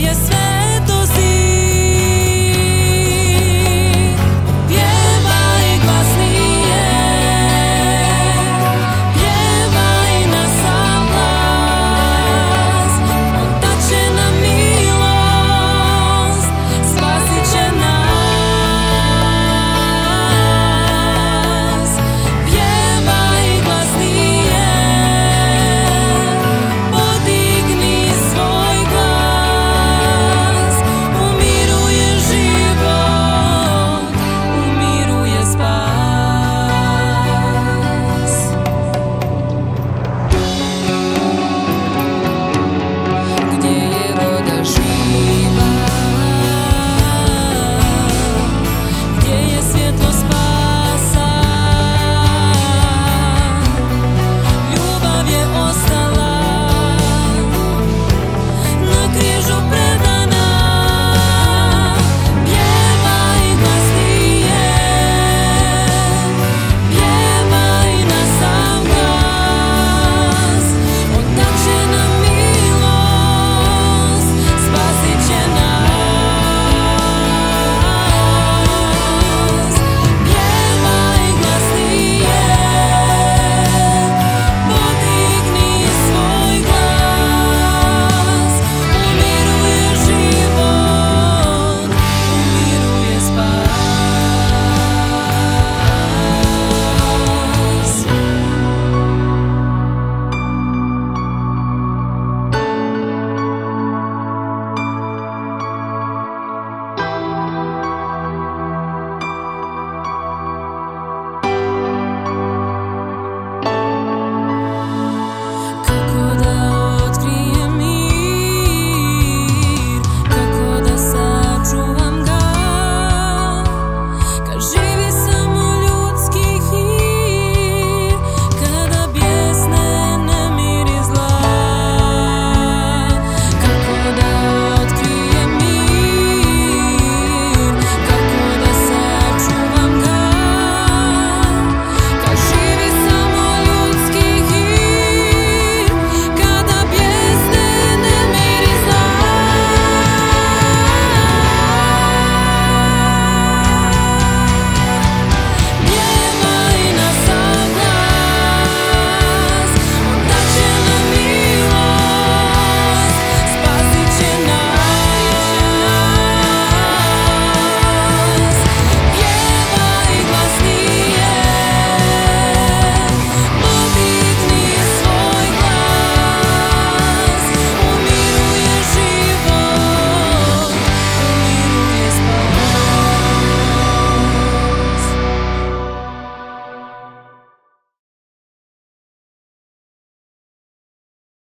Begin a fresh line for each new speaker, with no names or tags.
your smell